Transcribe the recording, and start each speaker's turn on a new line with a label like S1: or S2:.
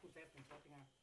S1: aku saya pun saya tengah.